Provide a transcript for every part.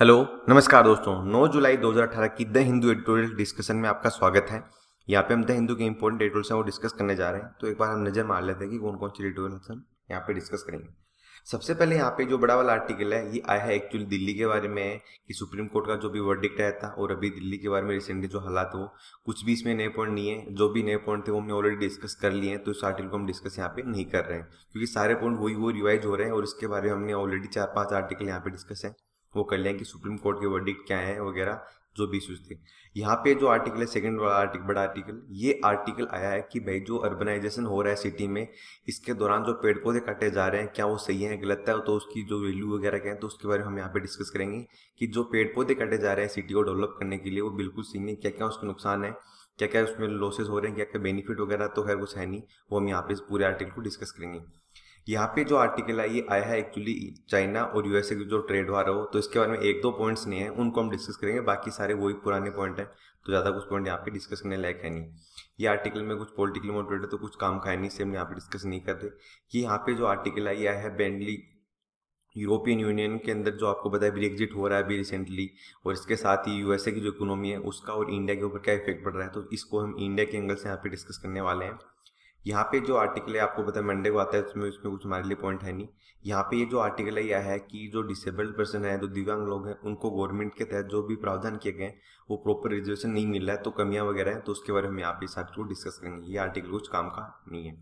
Hello, नमस्कार दोस्तों। 9 जुलाई 2018 की द हिंदू एडिटोरियल डिस्कशन में आपका स्वागत है। यहाँ पे हम द हिंदू के इंपॉर्टेंट एडिटोरियल्स हैं, वो डिस्कस करने जा रहे हैं। तो एक बार हम नज़र मार लेते हैं कि कौन कौन सी एडिटोरियल्स हम यहाँ पे डिस्कस करेंगे। सबसे पहले यहाँ पे जो बड़ा वाला आर्टिकल है, ये आया है एक्चुअली दिल्ली के बारे में, कि सुप्रीम कोर्ट का जो भी वर्डिक्ट आया था और अभी दिल्ली के बारे में रिसेंटली जो हालात हो कुछ भी इसमें नए पॉइंट नहीं है। जो भी नए पॉइंट थे, वो हमने ऑलरेडी डिस्कस कर लिए हैं तो इस आर्टिकल को हम डिस्कस यहाँ पे नहीं कर रहे हैं। क्योंकि सारे पॉइंट वही वो रिवाइज हो रहे हैं, और इसके बारे में हमने ऑलरेडी चार पाँच आर्टिकल यहाँ पे डिस्कस है। वो कर लें कि सुप्रीम कोर्ट के वर्डिक्ट क्या है वगैरह, जो भी इशूज थे। यहाँ पे जो आर्टिकल है सेकंड वाला आर्टिकल बड़ा आर्टिकल ये आर्टिकल आया है कि भाई जो अर्बनाइजेशन हो रहा है सिटी में, इसके दौरान जो पेड़ पौधे काटे जा रहे हैं, क्या वो सही है, गलत है? तो उसकी जो वैल्यू वगैरह क्या है तो उसके बारे में हम यहाँ पे डिस्कस करेंगे कि जो पेड़ पौधे काटे जा रहे हैं सिटी को डेवलप करने के लिए, वो बिल्कुल सही है क्या क्या उसके नुकसान है क्या क्या उसमें लॉसेस हो रहे हैं क्या क्या बेनिफिट वगैरह तो खैर कुछ है नहीं, वो हम यहाँ पे इस पूरे आर्टिकल को डिस्कस करेंगे। यहाँ पे जो आर्टिकल है ये आया है एक्चुअली चाइना और यूएसए की जो ट्रेड वार हो तो इसके बारे में एक दो पॉइंट्स नहीं है, उनको हम डिस्कस करेंगे, बाकी सारे वही पुराने पॉइंट हैं तो ज़्यादा कुछ पॉइंट यहाँ पे डिस्कस करने लायक है नहीं। ये आर्टिकल में कुछ पॉलिटिकल मोटिवेट है तो कुछ काम खाए नहीं से हम यहाँ पे डिस्कस नहीं करते कि यहाँ पे जो आर्टिकल है ये आया है बेंडली यूरोपियन यूनियन के अंदर जो आपको पता है ब्रेग्जिट हो रहा है अभी रिसेंटली और इसके साथ ही यूएसए की जो इकोनॉमी है, उसका और इंडिया के ऊपर क्या इफ़ेक्ट पड़ रहा है तो इसको हम इंडिया के एंगल से यहाँ पे डिस्कस करने वाले हैं। यहाँ पे जो आर्टिकल है, आपको पता है मंडे को आता है, उसमें उसमें कुछ हमारे लिए पॉइंट है नहीं। यहाँ पे ये जो आर्टिकल है, यह है कि जो डिसेबल्ड पर्सन है, जो दिव्यांग लोग हैं, उनको गवर्नमेंट के तहत जो भी प्रावधान किए गए हैं, वो प्रॉपर रिजर्वेशन नहीं मिल रहा है तो कमियाँ वगैरह हैं तो उसके बारे में यहाँ पे आर्टिकल को डिस्कस करेंगे। ये आर्टिकल कुछ काम का नहीं है।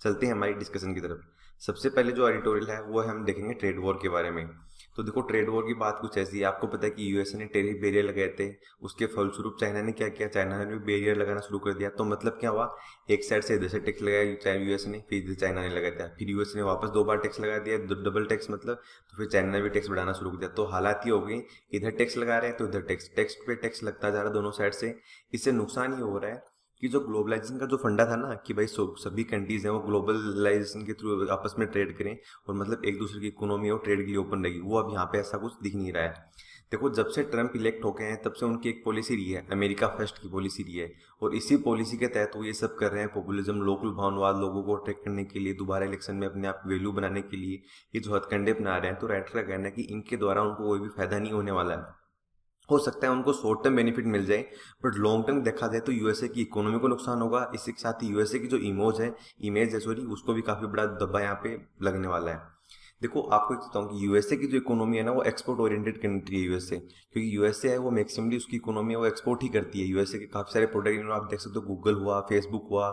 चलते हैं हमारी डिस्कशन की तरफ़। सबसे पहले जो एडिटोरियल है, वो हम देखेंगे ट्रेड वॉर के बारे में। तो देखो ट्रेड वॉर की बात कुछ ऐसी है। आपको पता है कि यूएसए ने टेरिफ बेरियर लगाए थे। उसके फलस्वरूप चाइना ने क्या किया? चाइना ने भी बेरियर लगाना शुरू कर दिया। तो मतलब क्या हुआ? एक साइड से इधर से टैक्स लगाया चाहे यूएस ने, फिर इधर चाइना ने लगा दिया फिर यूएस ने वापस दो बार टैक्स लगा दिया डबल टैक्स मतलब तो फिर चाइना ने भी टैक्स बढ़ाना शुरू कर दिया। तो हालात ये हो गई इधर टैक्स लगा रहे हैं तो इधर टैक्स टैक्स पे टैक्स लगता जा रहा है दोनों साइड से। इससे नुकसान ही हो रहा है कि जो ग्लोबलाइजेशन का जो फंडा था ना, कि भाई सभी कंट्रीज़ हैं वो ग्लोबलाइजेशन के थ्रू आपस में ट्रेड करें और मतलब एक दूसरे की इकोनॉमी और ट्रेड के लिए ओपन रहेगी। वो अब यहाँ पे ऐसा कुछ दिख नहीं रहा है। देखो, जब से ट्रंप इलेक्ट हो गए हैं, तब से उनकी एक पॉलिसी रही है, अमेरिका फ़र्स्ट की पॉलिसी रही है। और इसी पॉलिसी के तहत वो ये सब कर रहे हैं पॉपुलिज्म लोकल भावनवाद, लोगों को अट्रैक्ट करने के लिए, दोबारा इलेक्शन में अपने आप वैल्यू बनाने के लिए, ये जो हथकंडे अपना रहे हैं तो राइटर का कहना है कि इनके द्वारा उनको कोई भी फ़ायदा नहीं होने वाला है। हो सकता है उनको शॉर्ट टर्म बेनिफिट मिल जाए बट लॉन्ग टर्म देखा जाए तो यूएसए की इकोनॉमी को नुकसान होगा। इसी के साथ ही यूएसए की जो इमोज है इमेज है सॉरी उसको भी काफ़ी बड़ा दब्बा यहाँ पे लगने वाला है। देखो, आपको एक बताऊँ कि यूएसए की जो इकोनॉमी है ना, वो एक्सपोर्ट ओरिएंटेड कंट्री है यूएसए क्योंकि यूएसए है, वो मैक्सिमली उसकी इकोनॉमी है, वो एक्सपोर्ट ही करती है। यूएसए के काफ़ी सारे प्रोडक्ट आप देख सकते हो गूगल हुआ फेसबुक हुआ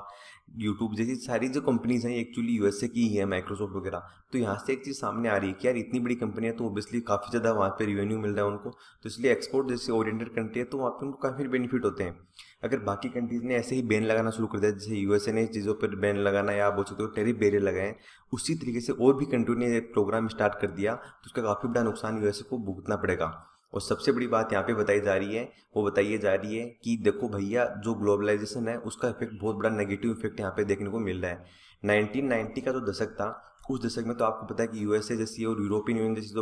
यूट्यूब जैसी सारी जो कंपनीज़ हैं एक्चुअली यूएसए की ही है माइक्रोसॉफ्ट वगैरह। तो यहाँ से एक चीज़ सामने आ रही है कि यार इतनी बड़ी कंपनी है तो ओबियसली काफ़ी ज़्यादा वहाँ पे रिवेन्यू मिल रहा है उनको। तो इसलिए एक्सपोर्ट जैसे ओरिएंटेड कंट्री है तो वहाँ पे उनको काफ़ी बेनिफिट होते हैं। अगर बाकी कंट्रीज़ ने ऐसे ही बैन लगाना शुरू कर दिया, जैसे यूएसए ने चीज़ों पर बैन लगाना या बोल सकते हो टेरिफ बेरियर लगाए उसी तरीके से और भी कंट्री ने प्रोग्राम स्टार्ट कर दिया तो उसका काफ़ी बड़ा नुकसान यूएसए को भुगतना पड़ेगा। और सबसे बड़ी बात यहाँ पे बताई जा रही है, वो बताइए जा रही है कि देखो भैया, जो ग्लोबलाइजेशन है, उसका इफ़ेक्ट बहुत बड़ा नेगेटिव इफ़ेक्ट यहाँ पे देखने को मिल रहा है। 1990 का जो दशक था उस दशक में तो आपको पता है कि यूएसए जैसी और यूरोपियन यूनियन जैसी जो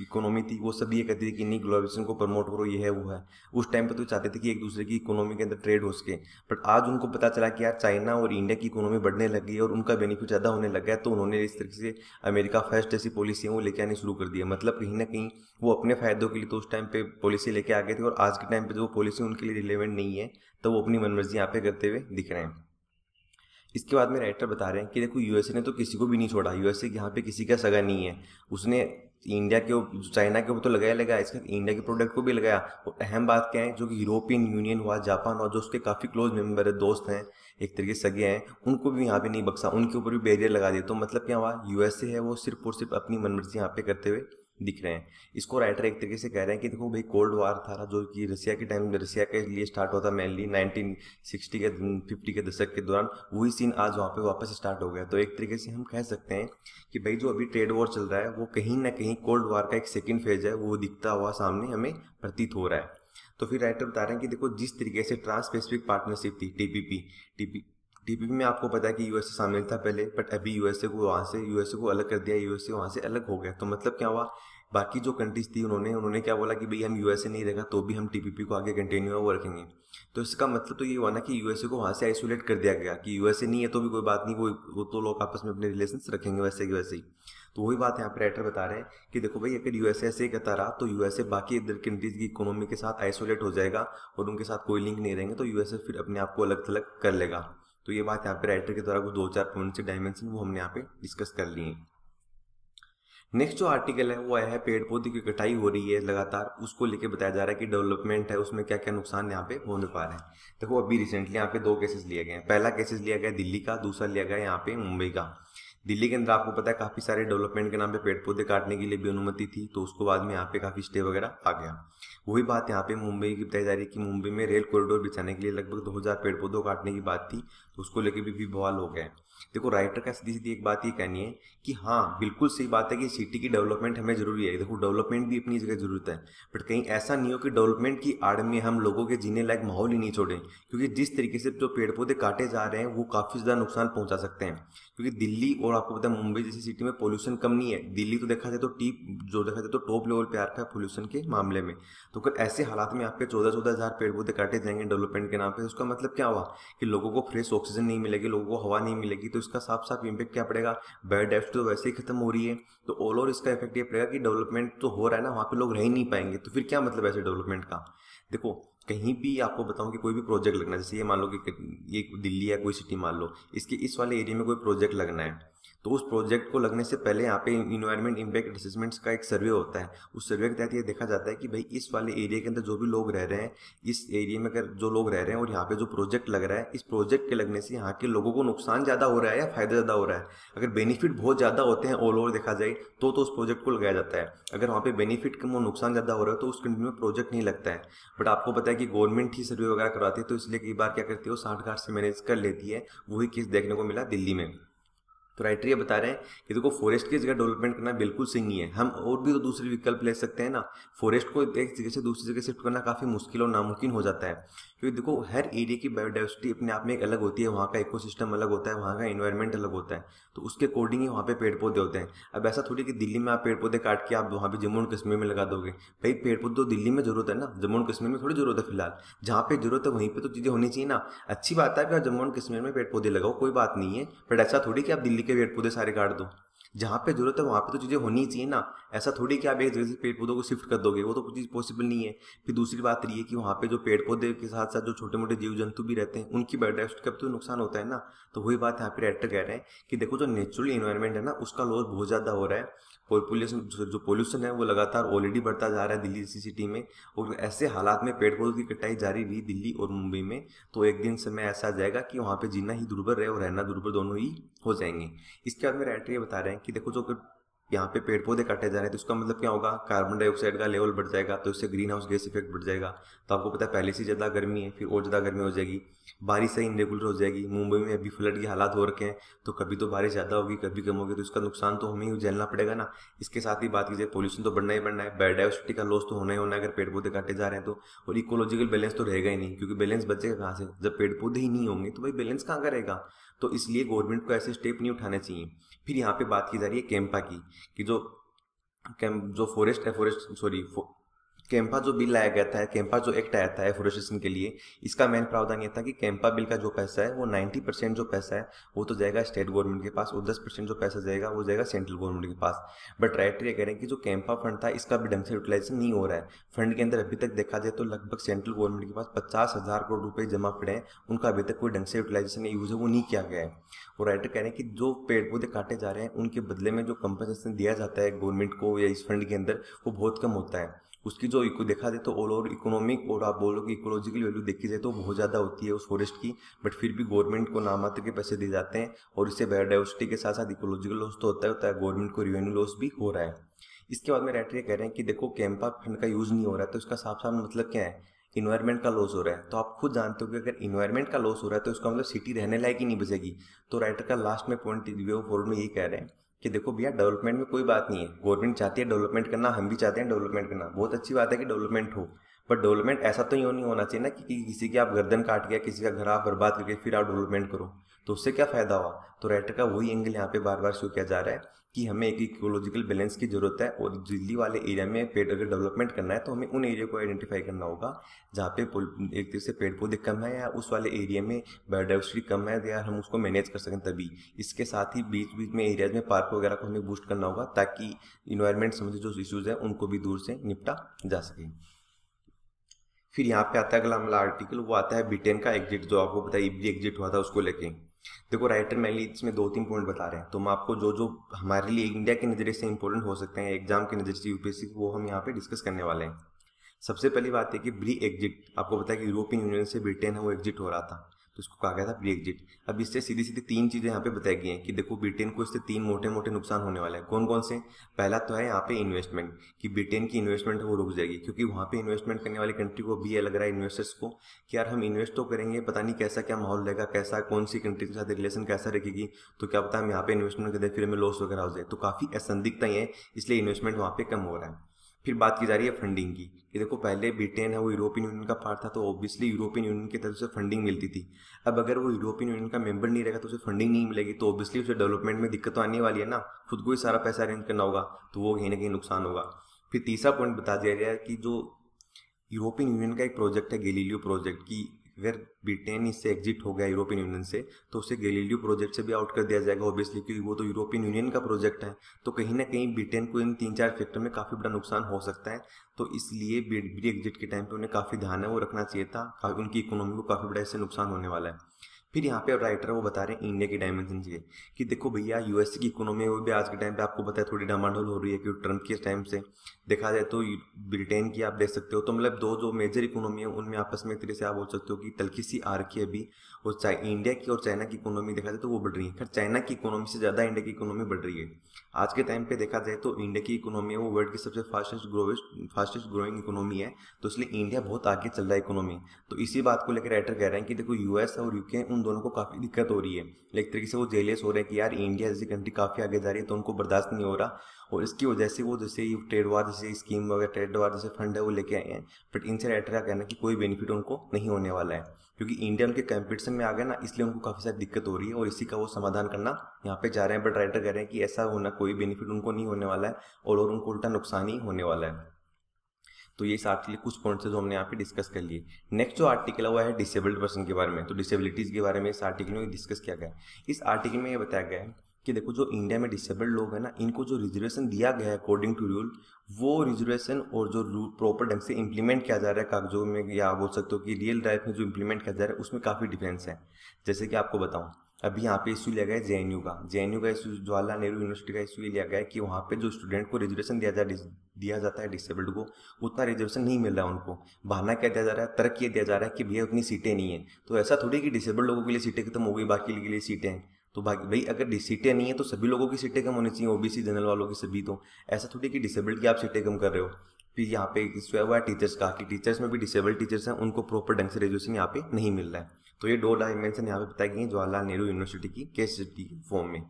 इकोनॉमी थी, वो सब ये कहती थी कि नहीं ग्लोबलाइजेशन को प्रमोट करो, ये है, वो है। उस टाइम पर तो चाहते थे कि एक दूसरे की इकोनॉमी के अंदर ट्रेड हो सके। बट आज उनको पता चला कि यार चाइना और इंडिया की इकोनॉमी बढ़ने लग गई और उनका बेनिफिट ज़्यादा होने लग गया तो उन्होंने इस तरीके से अमेरिका फ़र्स्ट जैसी पॉलिसी है, वो लेके आनी शुरू कर दिया मतलब कहीं ना कहीं वो अपने फायदों के लिए तो उस टाइम पर पॉलिसी लेके आ गए थे और आज के टाइम पर जो पॉलिसी उनके लिए रिलेवेंट नहीं है तो वो अपनी मनमर्जी यहाँ पे करते हुए दिख रहे हैं। इसके बाद में राइटर बता रहे हैं कि देखो यूएसए ने तो किसी को भी नहीं छोड़ा। यूएसए यहाँ पे किसी का सगा नहीं है। उसने इंडिया के चाइना के ऊपर तो लगाया लगाया। इसके इंडिया के प्रोडक्ट को भी लगाया। और अहम बात क्या है, जो कि यूरोपियन यूनियन हुआ जापान हुआ, जो उसके काफ़ी क्लोज मेंबर है, दोस्त हैं, एक तरीके से सगे हैं, उनको भी यहाँ पे नहीं बक्सा। उनके ऊपर भी बैरियर लगा दिया। तो मतलब क्या हुआ यूएसए है वो सिर्फ़ और सिर्फ़ अपनी मनमर्जी यहाँ पे करते हुए दिख रहे हैं। इसको राइटर एक तरीके से कह रहे हैं कि देखो भाई कोल्ड वार था जो कि रसिया के टाइम रसिया के लिए स्टार्ट होता मेनली 1960 के 50 के, दशक के दौरान, वही सीन आज वहाँ पे वापस स्टार्ट हो गया। तो एक तरीके से हम कह सकते हैं कि भाई जो अभी ट्रेड वॉर चल रहा है, वो कहीं ना कहीं कोल्ड वार का एक सेकेंड फ़ेज़ है, वो दिखता हुआ सामने हमें प्रतीत हो रहा है। तो फिर राइटर बता रहे हैं कि देखो जिस तरीके से ट्रांस पेसिफिक पार्टनरशिप थी टीपीपी टीपी टीपीपी में आपको पता है कि यूएसए शामिल था पहले बट अभी यूएसए को वहाँ से यूएसए को अलग कर दिया यूएसए वहाँ से अलग हो गया तो मतलब क्या हुआ बाकी जो कंट्रीज़ थी उन्होंने उन्होंने क्या बोला कि भाई हम यूएसए नहीं रहेगा तो भी हम टीपीपी को आगे कंटिन्यू वो रखेंगे तो इसका मतलब तो ये हुआ ना कि यूएसए को वहाँ से आइसोलेट कर दिया गया कि यूएसए नहीं है तो भी कोई बात नहीं वो वो तो लोग आपस में अपने रिलेशन रखेंगे वैसे कि वैसे ही तो वही बात यहाँ पर राइटर बता रहे हैं कि देखो भाई अगर यूएसए ऐसे ही करता रहा तो यूएसए बाकी इधर कंट्रीज़ की इकोनॉमी के साथ आइसोलेट हो जाएगा और उनके साथ कोई लिंक नहीं रहेंगे तो यूएसए फिर अपने आप को अलग थलग कर लेगा तो ये बात यहाँ पे राइटर के द्वारा कुछ दो चार पॉइंट डायमेंशन वो हमने यहाँ पे डिस्कस कर लिए नेक्स्ट जो आर्टिकल है, वो आया है पेड़ पौधे की कटाई हो रही है लगातार, उसको लेके बताया जा रहा है कि डेवलपमेंट है, उसमें क्या क्या नुकसान यहाँ पे होने पा रहे हैं। देखो अभी रिसेंटली यहाँ पे दो केसेस लिए गए हैं। पहला केसेस लिया गया दिल्ली का, दूसरा लिया गया यहाँ पे मुंबई का। दिल्ली के अंदर आपको पता है काफ़ी सारे डेवलपमेंट के नाम पे पेड़ पौधे काटने के लिए भी अनुमति थी तो उसको बाद में यहाँ पे काफ़ी स्टे वगैरह आ गया। वही बात यहाँ पे मुंबई की बताई जा रही है कि मुंबई में रेल कॉरिडोर बिछाने के लिए लगभग 2000 पेड़ पौधों काटने की बात थी तो उसको लेके भी, भी बवाल हो गया देखो राइटर का सीधी सीधी एक बात ये कहनी है कि हाँ बिल्कुल सही बात है कि सिटी की डेवलपमेंट हमें ज़रूरी है। देखो डेवलपमेंट भी अपनी जगह ज़रूरत है बट कहीं ऐसा नहीं हो कि डेवलपमेंट की आड़ में हम लोगों के जीने लायक माहौल ही नहीं छोड़ें क्योंकि जिस तरीके से जो पेड़ पौधे काटे जा रहे हैं वो काफ़ी ज़्यादा नुकसान पहुँचा सकते हैं। क्योंकि दिल्ली और आपको पता है मुंबई जैसी सिटी में पोल्यूशन कम नहीं है। दिल्ली तो देखा जाए तो टीप, जो देखा जाए तो टॉप लेवल पे आ रखा है पोल्यूशन के मामले में। तो अगर ऐसे हालात में आपके चौदह चौदह हज़ार पेड़ पौधे काटे जाएँगे डेवलपमेंट के नाम पे, उसका मतलब क्या हुआ कि लोगों को फ्रेश ऑक्सीजन नहीं मिलेगी, लोगों को हवा नहीं मिलेगी तो इसका साफ़ साफ़ इम्पेक्ट क्या पड़ेगा? बायोडाइवर्सिटी तो वैसे ही खत्म हो रही है। तो ऑल ओवर इसका इफ़ेक्ट ये पड़ेगा कि डेवलपमेंट तो हो रहा है ना, वहाँ पे लोग रह नहीं पाएँगे। तो फिर क्या मतलब ऐसे डेवलपमेंट का? देखो कहीं भी आपको बताऊँ कि कोई भी प्रोजेक्ट लगना है, जैसे ये मान लो कि ये दिल्ली है कोई सिटी मान लो, इसके, इस वाले एरिया में कोई प्रोजेक्ट लगना है तो उस प्रोजेक्ट को लगने से पहले यहाँ पे इन्वायरमेंट इम्पैक्ट असेसमेंट्स का एक सर्वे होता है। उस सर्वे के तहत ये देखा जाता है कि भाई इस वाले एरिया के अंदर जो भी लोग रह रहे हैं, इस एरिया में अगर जो लोग रह रहे हैं और यहाँ पे जो प्रोजेक्ट लग रहा है, इस प्रोजेक्ट के लगने से यहाँ के लोगों को नुकसान ज़्यादा हो रहा है या फ़ायदा ज़्यादा हो रहा है? अगर बेनिफिट बहुत ज़्यादा होते हैं ऑल ओवर देखा जाए तो तो उस प्रोजेक्ट को लगाया जाता है। अगर वहाँ पे बेनिफिट कम और नुकसान ज़्यादा हो रहा है तो उस कंट्री में प्रोजेक्ट नहीं लगता है। बट आपको पता है कि गवर्नमेंट ही सर्वे वगैरह करवाती है तो इसलिए कई बार क्या करती है, वो साठ घाट से मैनेज कर लेती है। वही केस देखने को मिला दिल्ली में। तो राइटर ये बता रहे हैं कि देखो फॉरेस्ट की जगह डेवलपमेंट करना बिल्कुल सही नहीं है। हम और भी तो दूसरे विकल्प ले सकते हैं ना। फॉरेस्ट को एक जगह से दूसरी जगह शिफ्ट करना काफ़ी मुश्किल और नामुमकिन हो जाता है। क्योंकि देखो, हर एरिया की बायोडाइवर्सिटी अपने आप में एक अलग होती है। वहाँ का इकोसिस्टम अलग होता है, वहाँ का इन्वायरमेंट अलग होता है। तो उसके अकॉर्डिंग ही वहाँ पे पेड़ पौधे होते हैं। अब ऐसा थोड़ी कि दिल्ली में आप पेड़ पौधे काट के आप वहाँ पे जम्मू एंड कश्मीर में लगा दोगे। भाई पेड़ पौधे तो दिल्ली में ज़रूरत है ना। जम्मू एंड कश्मीर में थोड़ी ज़रूरत है फ़िलहाल। जहाँ पे ज़रूरत है, वहीं पर तो चीज़ें होनी चाहिए ना। अच्छी बात है कि आप जम्मू एंड कश्मीर में पेड़ पौधे लगाओ, कोई बात नहीं है। बट ऐसा थोड़ी कि आप दिल्ली के पेड़ पौधे सारे काट दो। जहाँ पे ज़रूरत है, वहाँ पे तो चीज़ें होनी चाहिए ना। ऐसा थोड़ी कि आप एक जगह से पेड़ पौधों को शिफ्ट कर दोगे, वो तो चीज़ पॉसिबल नहीं है। फिर दूसरी बात ये कि वहाँ पे जो पेड़ पौधे के साथ साथ जो छोटे मोटे जीव जंतु भी रहते हैं, उनकी बायोडाइवर्सिटी का तो नुकसान होता है ना। तो वही बात यहाँ पे डायरेक्टर कह रहे हैं कि देखो जो नेचुरल इन्वायरमेंट है ना, उसका लॉस बहुत ज़्यादा हो रहा है। पॉपुलेशन जो पोल्यूशन है वो लगातार ऑलरेडी बढ़ता जा रहा है दिल्ली जैसी सिटी में और ऐसे हालात में पेड़ पौधों की कटाई जारी रही दिल्ली और मुंबई में तो एक दिन समय ऐसा आ जाएगा कि वहाँ पे जीना ही दुर्भर रहे और रहना दुर्भर दोनों ही हो जाएँगे। इसके बाद मेरे राइटर ये बता रहे हैं कि देखो जो यहाँ पे पेड़ पौधे काटे जा रहे हैं तो उसका मतलब क्या होगा? कार्बन डाइऑक्साइड का लेवल बढ़ जाएगा तो इससे ग्रीन हाउस गैस इफ़ेक्ट बढ़ जाएगा। तो आपको पता है, पहले से ज़्यादा गर्मी है, फिर और ज़्यादा गर्मी हो जाएगी। बारिश सही इनरेगुलर हो जाएगी। मुंबई में अभी फ्लड के हालात हो रखे हैं तो कभी तो बारिश ज़्यादा होगी, कभी कम होगी तो इसका नुकसान तो हमें ही झेलना पड़ेगा ना। इसके साथ ही बात कीजिए पोल्यूशन तो बढ़ना ही बढ़ना है। बायोडाइवर्सिटी का लॉस तो होना ही होना है, अगर पेड़ पौधे काटे जा रहे हैं तो। और इकोलॉजिकल बैलेंस तो रहेगा ही नहीं, क्योंकि बैलेंस बचेगा कहाँ से? जब पेड़ पौधे ही नहीं होंगे तो भाई बैलेंस कहाँ का रहेगा? तो इसलिए गवर्नमेंट को ऐसे स्टेप नहीं उठाने चाहिए। फिर यहाँ पे बात की जा रही है कैंपा की। कि जो जो फॉरेस्ट है फॉरेस्ट सॉरी कैंपा जो बिल लाया गया था, कैंपा जो एक्ट आया था एफोरेस्टेशन के लिए, इसका मेन प्रावधान ये था कि कैंपा बिल का जो पैसा है, वो 90 परसेंट जो पैसा है, वो तो जाएगा स्टेट गवर्नमेंट के पास, और 10 परसेंट जो पैसा जाएगा, वो जाएगा सेंट्रल गवर्नमेंट के पास। बट राइटर ये कह रहे हैं कि जो कैंपा फंड था, इसका भी ढंग से यूटिलाइजेशन नहीं हो रहा है। फंड के अंदर अभी तक देखा जाए तो लगभग सेंट्रल गवर्नमेंट के पास पचास हज़ार करोड़ रुपये जमा पड़े हैं, उनका अभी तक कोई ढंग से यूटिलाइजेशन यूज़ है, वो नहीं किया गया है। और राइटर कह रहे हैं कि जो पेड़ पौधे काटे जा रहे हैं, उनके बदले में जो कंपनसेशन दिया जाता है गवर्नमेंट को या इस फंड के अंदर, वो बहुत कम होता है। उसकी जो इको देखा जाए तो ऑल ओवर इकोनॉमिक और आप बोलो कि इकोलॉजिकल वैल्यू देखी जाए तो बहुत ज़्यादा होती है उस फॉरेस्ट की बट फिर भी गवर्नमेंट को नामात्र के पैसे दिए जाते हैं और इससे बायोडाइवर्सिटी के साथ साथ इकोलॉजिकल लॉस तो होता है होता है गवर्नमेंट को रिवेन्यू लॉस भी हो रहा है। इसके बाद में राइटर ये कह रहे हैं कि देखो कैंपा फंड का यूज़ नहीं हो रहा है तो इसका साफ़ साफ़ मतलब क्या है? इन्वायरमेंट का लॉस हो रहा है। तो आप खुद जानते हो कि अगर इन्वायरमेंट का लॉस हो रहा है तो उसका मतलब सिटी रहने लायक ही नहीं बचेगी। तो राइटर का लास्ट में पॉइंट फोर में यही कह रहे हैं कि देखो भैया डेवलपमेंट में कोई बात नहीं है। गवर्नमेंट चाहती है डेवलपमेंट करना, हम भी चाहते हैं डेवलपमेंट करना। बहुत अच्छी बात है कि डेवलपमेंट हो। बट डेवलपमेंट ऐसा तो यूँ नहीं होना चाहिए ना कि किसी की आप गर्दन काट गया किसी का घर आप बर्बाद करके फिर आप डेवलपमेंट करो। तो उससे क्या फ़ायदा हुआ? तो राइटर का वही एंगल यहाँ पे बार बार शो किया जा रहा है कि हमें एक इकोलॉजिकल बैलेंस की ज़रूरत है और दिल्ली वाले एरिया में पेड़ अगर डेवलपमेंट करना है तो हमें उन एरिया को आइडेंटिफाई करना होगा जहाँ पे एक तरह से पेड़ पौधे कम है या उस वाले एरिया में बायोडाइवर्सिटी कम है या हम उसको मैनेज कर सकें तभी। इसके साथ ही बीच बीच में एरियाज़ में पार्क वगैरह को हमें बूस्ट करना होगा ताकि इन्वायरमेंट संबंधी जो इश्यूज़ हैं उनको भी दूर से निपटा जा सके। फिर यहाँ पे आता है अगला हमारा आर्टिकल वो आता है ब्रिटेन का एग्जिट जो आपको पता है एग्जिट हुआ था उसको लेके। देखो राइटर मैं इसमें दो तीन पॉइंट बता रहे हैं। तो हम आपको जो जो हमारे लिए इंडिया के नज़रिए से इंपॉर्टेंट हो सकते हैं एग्ज़ाम के नज़रिए से यूपीएससी वो हम यहाँ पे डिस्कस करने वाले हैं। सबसे पहली बात है कि ब्री एग्जिट आपको पता है कि यूरोपियन यूनियन से ब्रिटेन है, वो एग्जिट हो रहा था। तो उसको कहा गया था प्री एग्जिट अब इससे सीधी सीधी तीन चीज़ें यहाँ पे बताई गई हैं कि देखो ब्रिटेन को इससे तीन मोटे मोटे नुकसान होने वाले हैं। कौन कौन से? पहला तो है यहाँ पे इन्वेस्टमेंट कि ब्रिटेन की इन्वेस्टमेंट वो रुक जाएगी, क्योंकि वहाँ पे इन्वेस्टमेंट करने वाली कंट्री को भी ये लग रहा है इन्वेस्टर्स को कि यार हम इन्वेस्ट तो करेंगे, पता नहीं कैसा क्या माहौल रहेगा, कैसा कौन सी कंट्री के साथ रिलेशन कैसा रखेगी तो क्या पता हम यहाँ पे इन्वेस्टमेंट करते फिर हमें लॉस वगैरह हो जाए। तो काफ़ी असंदिग्धता है, इसलिए इन्वेस्टमेंट वहाँ पे कम हो रहा है। फिर बात की जा रही है फंडिंग की। कि देखो, पहले ब्रिटेन है, वो यूरोपियन यूनियन का पार्ट था तो ऑब्वियसली यूरोपियन यूनियन की तरफ़ से फंडिंग मिलती थी। अब अगर वो यूरोपियन यूनियन का मेंबर नहीं रहेगा तो उसे फंडिंग नहीं मिलेगी तो ऑब्वियसली उसे डेवलपमेंट में दिक्कत तो आने वाली है ना। खुद को ही सारा पैसा अरेंज करना होगा तो वो कहीं ना कहीं नुकसान होगा। फिर तीसरा पॉइंट बता दिया गया कि जो यूरोपियन यूनियन का एक प्रोजेक्ट है गेलीलियो प्रोजेक्ट की अगर ब्रिटेन इससे एग्जिट हो गया यूरोपियन यूनियन से तो उसे गेलीलियो प्रोजेक्ट से भी आउट कर दिया जाएगा ऑब्वियसली क्योंकि वो तो यूरोपियन यूनियन का प्रोजेक्ट है तो कहीं ना कहीं ब्रिटेन को इन तीन चार फैक्टर में काफ़ी बड़ा नुकसान हो सकता है तो इसलिए ब्री एग्जिट के टाइम पर उन्हें काफ़ी ध्यान है, वो रखना चाहिए था उनकी इकोनॉमी को काफ़ी बड़ा इससे नुकसान होने वाला है। फिर यहाँ पे राइटर वो बता रहे हैं इंडिया की डायमेंशन चाहिए कि देखो भैया यूएस की इकोनॉमी वो भी आज के टाइम पे आपको पता है थोड़ी डामाडोल हो रही है क्योंकि ट्रंप के टाइम से। देखा जाए तो ब्रिटेन की आप देख सकते हो तो मतलब दो जो मेजर इकोनॉमी है, उनमें आपस में एक तरह से आप बोल सकते हो कि तलखी सी आ रखी है अभी, और इंडिया की और चाइना की इकोनॉमी देखा जाए तो वो बढ़ रही है। खैर चाइना की इकोनॉमी से ज़्यादा इंडिया की इकोनॉमी बढ़ रही है। आज के टाइम पे देखा जाए तो इंडिया की इकोनॉमी है वो वर्ल्ड की सबसे fastest growest fastest growing economy है तो इसलिए इंडिया बहुत आगे चल रहा है इकोनॉमी तो इसी बात को लेकर राइटर कह रहे हैं कि देखो यूएस और यूके उन दोनों को काफ़ी दिक्कत हो रही है। एक तरीके से वो जेलियस हो रहे हैं कि यार इंडिया जैसी कंट्री काफ़ी आगे जा रही है तो उनको बर्दाश्त नहीं हो रहा। और इसकी वजह से वो जैसे ट्रेड वार जैसे स्कीम वगैरह ट्रेड वार जैसे फंड है वो लेके आए हैं। बट इनसे राइटर का कहना कि कोई बेनिफिट उनको नहीं होने वाला है। क्योंकि इंडिया उनके कंपटीशन में आ गया ना इसलिए उनको काफ़ी सारी दिक्कत हो रही है और इसी का वो समाधान करना यहाँ पे जा रहे हैं। बट राइटर कह रहे हैं कि ऐसा होना कोई बेनिफिट उनको नहीं होने वाला है और, और उनको उल्टा नुकसान ही होने वाला है। तो ये साथ के लिए कुछ पॉइंट्स जो हमने यहाँ पे डिस्कस कर लिए। नेक्स्ट जो आर्टिकल है वो है डिसेबल्ड पर्सन के बारे में तो डिसेबिलिटीज़ के बारे में इस आर्टिकल में डिस्कस किया गया इस आर्टिकल में ये बताया गया है कि देखो, जो इंडिया में डिसेबल्ड लोग हैं ना, इनको जो रिजर्वेशन दिया गया है अकॉर्डिंग टू रूल वो रिजर्वेशन और जो रूल प्रॉपर ढंग से इंप्लीमेंट किया जा रहा है, कागजों में या बोल सकते हो कि रियल लाइफ में जो इंप्लीमेंट किया जा रहा है, उसमें काफ़ी डिफरेंस है। जैसे कि आपको बताऊँ अभी यहाँ पे इशू लिया गया है जे का। जे का इशू, जवाहरलाल नेहरू यूनिवर्सिटी का इशू लिया गया है कि वहाँ पे जो स्टूडेंट को रिजर्वेशन दिया जा, दिया जाता है डिसेबल्ड को, उतना रिजर्वेशन नहीं मिल रहा है उनको। बहाना क्या दिया जा रहा है? तर्क ये दिया जा रहा है कि भैया उतनी सीटें नहीं है। तो ऐसा थोड़ी कि डिसेबल्ड लोगों के लिए सीटें खत्म हो गई, बाकी के लिए सीटें हैं। तो भाई अगर सीटें नहीं है तो सभी लोगों की सीटें कम होनी चाहिए, ओबीसी, जनरल वालों की सभी तो। ऐसा थोड़ी कि डिसेबल्ड की आप सीटें कम कर रहे हो। फिर यहाँ पे इशू है टीचर्स का, कि टीचर्स में भी डिसेबल्ड टीचर्स हैं, उनको प्रॉपर ढंग से रिजर्वेशन यहाँ पे नहीं मिल रहा है। तो ये दो डायमेंशन यहाँ पे बताई गई जवाहरलाल नेहरू यूनिवर्सिटी की केस स्टडी फॉर्म में।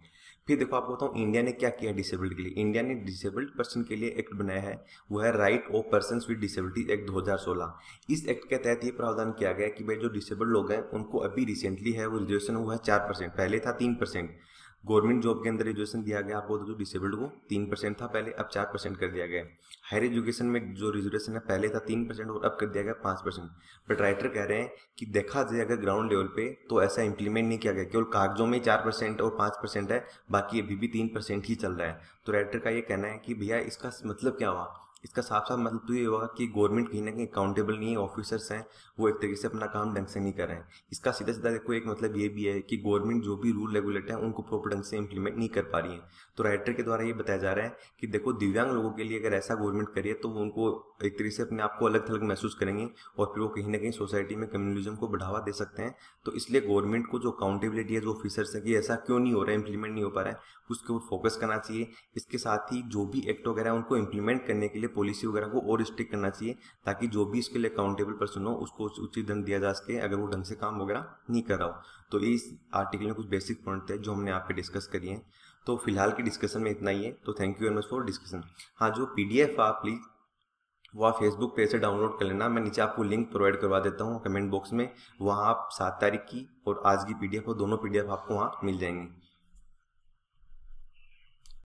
फिर देखो आपको बताऊँ इंडिया ने क्या किया डिसेबल्ड के लिए? इंडिया ने डिसेबल्ड पर्सन के लिए एक्ट बनाया है। वो है right of person with disability act 2016 इस एक्ट के तहत ये प्रावधान किया गया कि भाई जो डिसेबल्ड लोग हैं, उनको अभी रिसेंटली है, वो रिजर्वेशन हुआ है चार परसेंट पहले था तीन परसेंट गवर्नमेंट जॉब के अंदर रिजर्वेशन दिया गया आपको जो डिसेबल्ड को, तीन परसेंट था पहले, अब चार परसेंट कर दिया गया। हायर एजुकेशन में जो रिजर्वेशन है, पहले था तीन परसेंट और अब कर दिया गया पाँच परसेंट। बट राइटर कह रहे हैं कि देखा जाए अगर ग्राउंड लेवल पे तो ऐसा इंप्लीमेंट नहीं किया गया। केवल कागजों में चार परसेंट और पाँच परसेंट है, बाकी अभी भी तीन परसेंट ही चल रहा है। तो राइटर का ये कहना है कि भैया इसका मतलब क्या हुआ? इसका साफ़ साफ़ मतलब तो ये होगा कि गवर्नमेंट कहीं ना कहीं अकाउंटेबल नहीं है ऑफिसर्स हैं, वो एक तरीके से अपना काम ढंग से नहीं कर रहे हैं। इसका सीधा सीधा देखो, एक मतलब ये भी है कि गवर्नमेंट जो भी रूल रेगुलेट है, उनको प्रॉपर ढंग से इंप्लीमेंट नहीं कर पा रही है। तो राइटर के द्वारा ये बताया जा रहा है कि देखो, दिव्यांग लोगों के लिए अगर ऐसा गवर्नमेंट करिए तो उनको एक तरीके से अपने आप को अलग थलग महसूस करेंगे और फिर वो कहीं ना कहीं सोसाइटी में कम्युनलिज्म को बढ़ावा दे सकते हैं। तो इसलिए गवर्नमेंट को जो अकाउंटेबिलिटी है, जो ऑफिसर्स है कि ऐसा क्यों नहीं हो रहा है इंप्लीमेंट नहीं हो पा रहा है, उसके ऊपर फोकस करना चाहिए। इसके साथ ही जो भी एक्ट वगैरह उनको इंप्लीमेंट करने के लिए पॉलिसी वगैरह को और स्ट्रिक करना चाहिए, ताकि जो भी इसके लिए अकाउंटेबल पर्सन हो, उसको उचित दंड दिया जा सके, अगर वो ढंग से काम वगैरह नहीं कर रहा हो। तो इस आर्टिकल में कुछ बेसिक पॉइंट थे जो हमने पे डिस्कस करी हैं। तो फ़िलहाल की डिस्कशन में इतना ही है। तो thank you very much for discussion हाँ जो पी डी एफ़ आप प्लीज़ वो आप फेसबुक पेज से डाउनलोड कर लेना। मैं नीचे आपको लिंक प्रोवाइड करवा देता हूँ कमेंट बॉक्स में। वहाँ आप सात तारीख की और आज की पीडीएफ और दोनों पीडीएफ आपको वहाँ मिल जाएँगे।